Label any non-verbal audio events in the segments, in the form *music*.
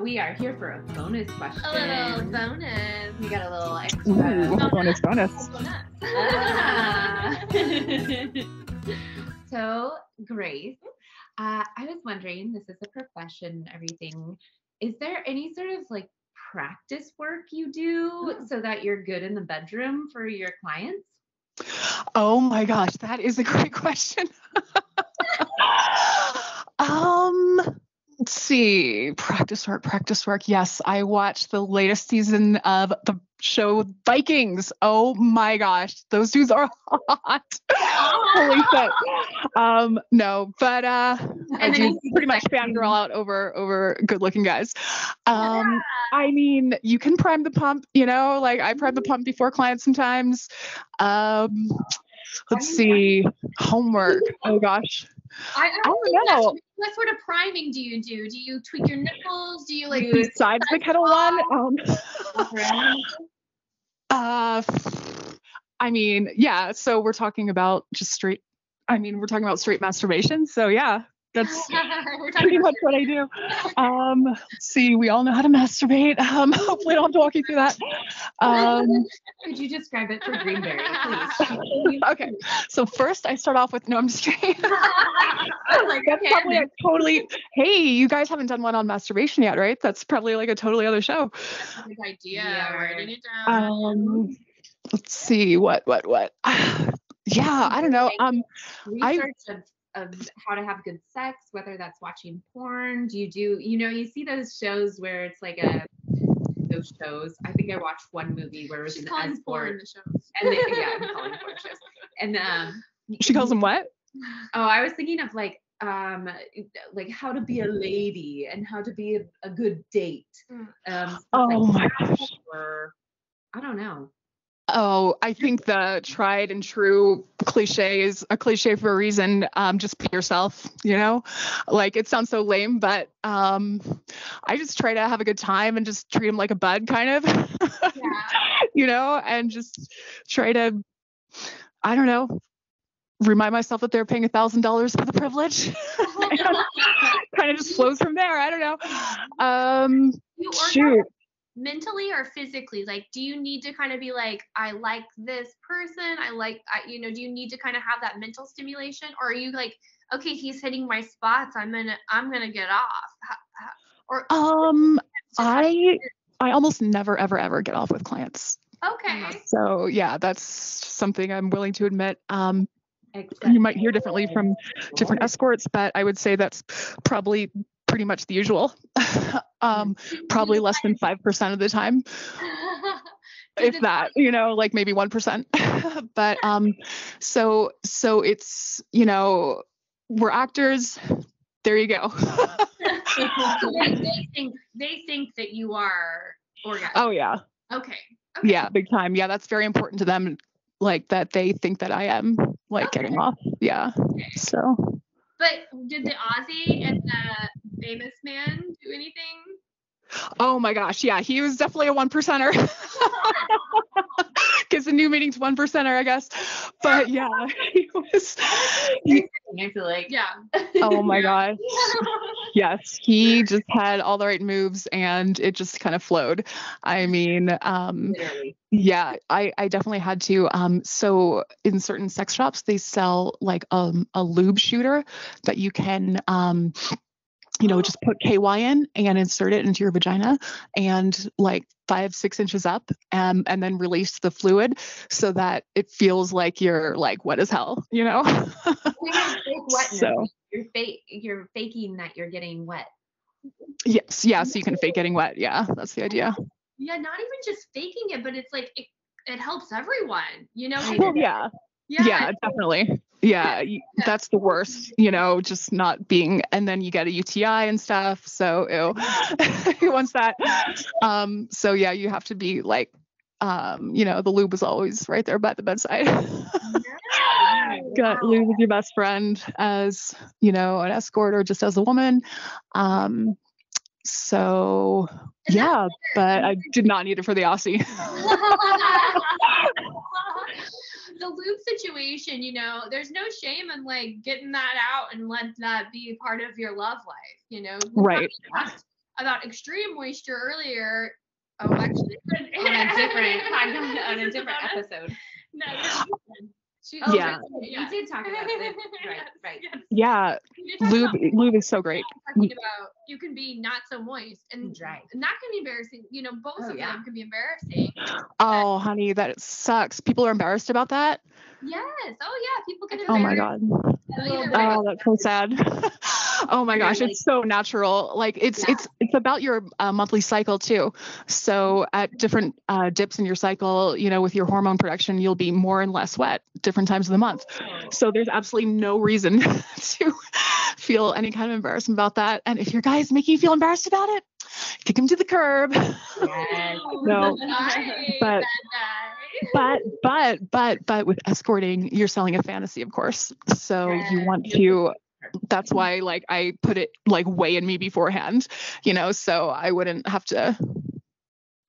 We are here for a bonus question. A little bonus. We got a little extra. Ooh, bonus, bonus. Ah. *laughs* so, Grace, uh, I was wondering, this is a profession, everything. Is there any sort of like practice work you do so that you're good in the bedroom for your clients? Oh my gosh, that is a great *laughs* question. *laughs* um, let's see. Practice work, practice work. Yes, I watched the latest season of the show Vikings. Oh my gosh, those dudes are *laughs* hot. Holy shit. Um, no, but uh I And do pretty much fangirl out over over good looking guys. Um I mean, you can prime the pump, you know, like I prime the pump before clients sometimes. Um let's see. Homework. Oh gosh. I, I I don't think don't know. what sort of priming do you do? Do you tweak your nipples? Do you like Besides the kettle one, um uh I mean, yeah, so we're talking about just straight I mean, we're talking about straight masturbation. So yeah, that's *laughs* pretty much what I do. Um, let's see, we all know how to masturbate. Um, *laughs* hopefully, I don't have to walk you through that. Um, *laughs* Could you describe it for Greenberry, please? okay, so first I start off with no, I'm just kidding. Like, That's okay, probably a totally. Hey, you guys haven't done one on masturbation yet, right? That's probably like a totally other show. Good idea. Yeah, Writing it down. Um, let's see, what, what, what? *sighs* yeah, I don't know. Um, I- research of, of how to have good sex, whether that's watching porn. Do you do, you know, you see those shows where it's like a, those shows. I think I watched one movie where it was She's an calling porn escort. the shows. And they, yeah, I'm calling porn shows. And um, she calls them what? oh, I was thinking of like, um, like how to be a lady and how to be a, a good date. Mm. Um, Oh like my gosh. Or I don't know. Oh, I think the tried and true cliche is a cliche for a reason. Um, just be yourself, you know? Like it sounds so lame, but um, I just try to have a good time and just treat them like a bud, kind of, Yeah. *laughs* you know, and just try to, I don't know, remind myself that they're paying a thousand dollars for the privilege. *laughs* kind of just flows from there. I don't know. Um, shoot. Orgasm mentally or physically? Like, do you need to kind of be like, I like this person. I like, I, you know, do you need to kind of have that mental stimulation, or are you like, okay, he's hitting my spots. I'm gonna, I'm gonna get off. Ho- ho- Or Um, I I almost never ever ever get off with clients. okay. So yeah, that's something I'm willing to admit. Um, Except you might hear differently from different escorts, but I would say that's probably pretty much the usual. *laughs* um, probably less than five percent of the time, *laughs* if that. You know, like maybe one percent. *laughs* but um, so so it's you know we're actors. There you go. they, *laughs* they think they think that you are orgasm. oh yeah, Okay. okay. yeah, big time. Yeah, that's very important to them. Like that they think that I am like getting off. Yeah. okay. So. But did the Aussie and the famous man do anything? Oh my gosh, yeah, he was definitely a one percenter. Because *laughs* the new meeting's one percenter, I guess. But *laughs* yeah, he was. he- I feel like Yeah. oh my gosh, *laughs* yes, he just had all the right moves, and it just kind of flowed. I mean, um, literally. yeah, I I definitely had to. Um, so in certain sex shops, they sell like um a lube shooter that you can um you know, just put KY in and insert it into your vagina and like five, six inches up um, and then release the fluid so that it feels like you're like wet as hell, you know? You're fake. *laughs* So- You're fake. You're faking that you're getting wet. yes, yeah, so you can fake getting wet. Yeah, that's the idea. Yeah, not even just faking it, but it's like it, it helps everyone, you know? Well, yeah, yeah. yeah, definitely. Yeah, that's the worst, you know, just not being, and then you get a UTI and stuff. So, ew, *laughs* who wants that? Um, so yeah, you have to be like, um, you know, the lube is always right there by the bedside. Got *laughs* lube with your best friend as, you know, an escort or just as a woman. Um, so yeah, but I did not need it for the Aussie. *laughs* the lube situation, you know, there's no shame in like getting that out and let that be part of your love life, you know. Right. about extreme moisture earlier. Oh, actually, *laughs* on a different on a *laughs* different episode. No, yeah. She, Oh, Yeah. We did talk about this. *laughs* Right, Yes, right. yes. Yeah, We did talk lube about- lube is so great. talking mm. about you can be not so moist and Dry. and that can be embarrassing. You know, both Oh, of yeah. them can be embarrassing. Oh, honey, that sucks. People are embarrassed about that. Yes. Oh yeah. People get Oh my god. Oh, that's so sad. *laughs* oh my gosh, Really? it's so natural. Like it's Yeah. it's it's about your uh, monthly cycle too. So at different uh, dips in your cycle, you know, with your hormone production, you'll be more and less wet different times of the month. So there's absolutely no reason *laughs* to feel any kind of embarrassment about that. And if your guy is making you feel embarrassed about it, kick him to the curb. *laughs* Yes. No, but- but but but but with escorting you're selling a fantasy of course so you want to that's why like i put it like way in me beforehand you know so i wouldn't have to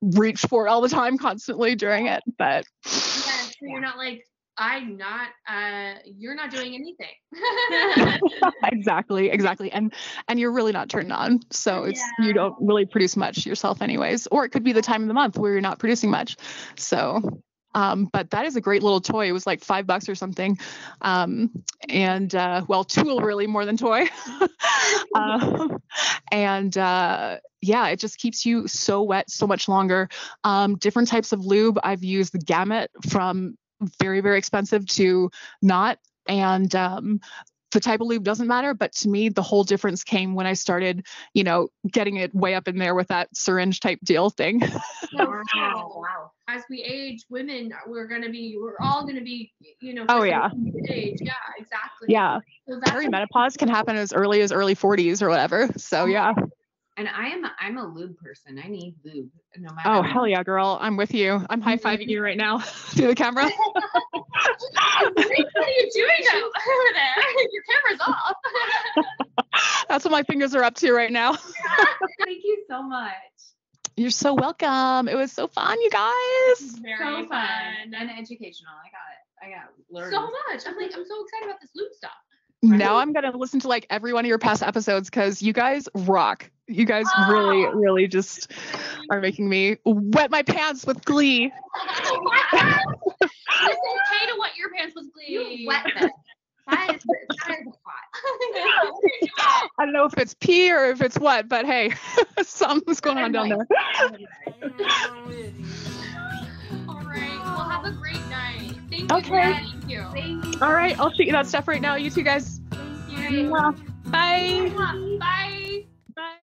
reach for it all the time constantly during it but yeah, so you're not like I'm not. Uh, you're not doing anything. *laughs* *laughs* exactly exactly and and you're really not turned on so it's Yeah. you don't really produce much yourself anyways or it could be the time of the month where you're not producing much so um, but that is a great little toy. It was like five bucks or something. Um, and uh, well, tool really more than toy. um, *laughs* and uh, yeah, it just keeps you so wet so much longer. Um, different types of lube. I've used the gamut from very, very expensive to not. And um, the type of lube doesn't matter. But to me, the whole difference came when I started, you know, getting it way up in there with that syringe type deal thing. *laughs* Wow. Oh, wow. as we age, women, we're gonna be, we're all gonna be, you know. Oh, yeah. Age. Yeah, exactly. yeah. So that's Perimenopause can happen as early as early 40s or whatever. So oh, yeah. And I am I'm a lube person. I need lube no matter. Oh hell yeah, girl! I'm with you. I'm high mm-hmm. fiving you right now *laughs* through the camera. *laughs* what are you doing over there? *laughs* Your camera's off. *laughs* That's what my fingers are up to right now. *laughs* Thank you so much. You're so welcome. It was so fun, you guys. Very so fun. and educational. I got it. I got learned. So much. I'm like, I'm so excited about this lube stuff. Now I'm gonna listen to like every one of your past episodes because you guys rock. You guys really, Oh. really just are making me wet my pants with glee. *laughs* it's okay to wet your pants with glee. You wet them. That is that is hot. *laughs* I don't know if it's pee or if it's what, but hey, *laughs* something's going on down there. All right. Well, have a great night. Thank you. Okay. Thank you. Thank you. All right, I'll shoot you that stuff right now. You two guys. Thank you. Bye. Bye.